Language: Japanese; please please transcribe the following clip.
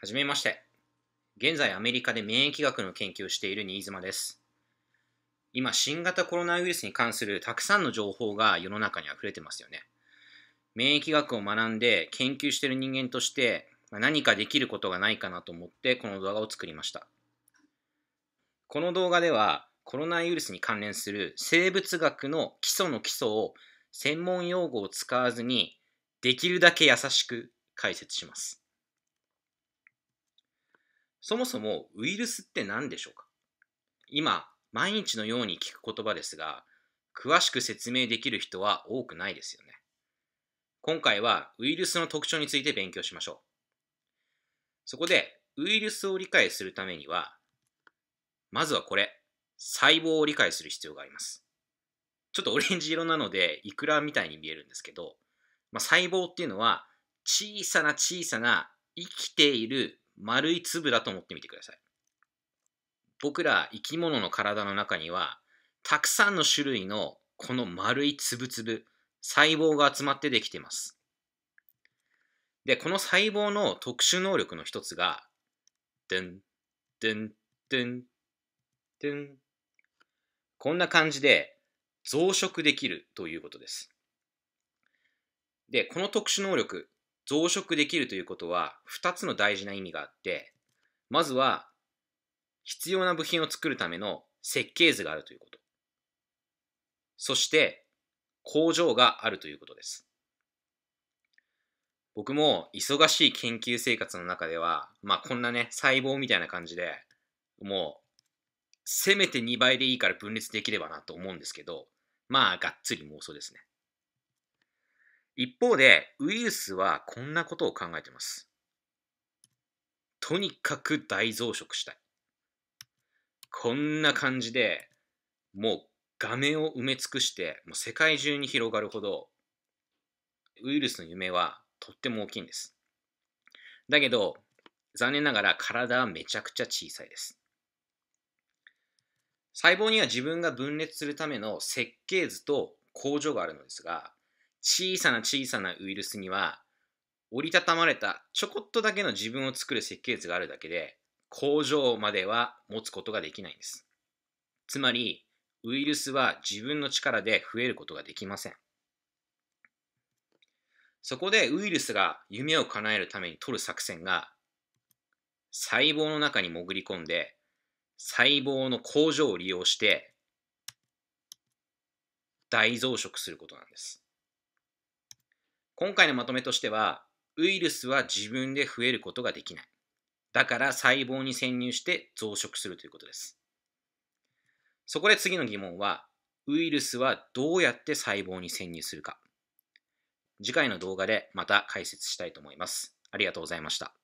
はじめまして。現在アメリカで免疫学の研究をしている新妻です。今、新型コロナウイルスに関するたくさんの情報が世の中に溢れてますよね。免疫学を学んで研究している人間として何かできることがないかなと思ってこの動画を作りました。この動画ではコロナウイルスに関連する生物学の基礎の基礎を専門用語を使わずにできるだけ優しく解説します。そもそもウイルスって何でしょうか？今、毎日のように聞く言葉ですが、詳しく説明できる人は多くないですよね。今回はウイルスの特徴について勉強しましょう。そこで、ウイルスを理解するためには、まずはこれ、細胞を理解する必要があります。ちょっとオレンジ色なので、イクラみたいに見えるんですけど、まあ、細胞っていうのは、小さな小さな生きている丸い粒だと思ってみてください。僕ら生き物の体の中には、たくさんの種類のこの丸い粒々、細胞が集まってできています。で、この細胞の特殊能力の一つが、ドン、ドン、ドン、ドン。こんな感じで増殖できるということです。で、この特殊能力、増殖できるということは2つの大事な意味があってまずは必要な部品を作るための設計図があるということ。そして工場があるということです。僕も忙しい研究生活の中ではまあこんなね細胞みたいな感じでもうせめて2倍でいいから分裂できればなと思うんですけどまあがっつり妄想ですね。一方で、ウイルスはこんなことを考えてます。とにかく大増殖したい。こんな感じでもう画面を埋め尽くしてもう世界中に広がるほどウイルスの夢はとっても大きいんです。だけど残念ながら体はめちゃくちゃ小さいです。細胞には自分が分裂するための設計図と工場があるのですが小さな小さなウイルスには折りたたまれたちょこっとだけの自分を作る設計図があるだけで工場までは持つことができないんです。つまりウイルスは自分の力で増えることができません。そこでウイルスが夢を叶えるために取る作戦が細胞の中に潜り込んで細胞の工場を利用して大増殖することなんです。今回のまとめとしては、ウイルスは自分で増えることができない。だから細胞に潜入して増殖するということです。そこで次の疑問は、ウイルスはどうやって細胞に潜入するか。次回の動画でまた解説したいと思います。ありがとうございました。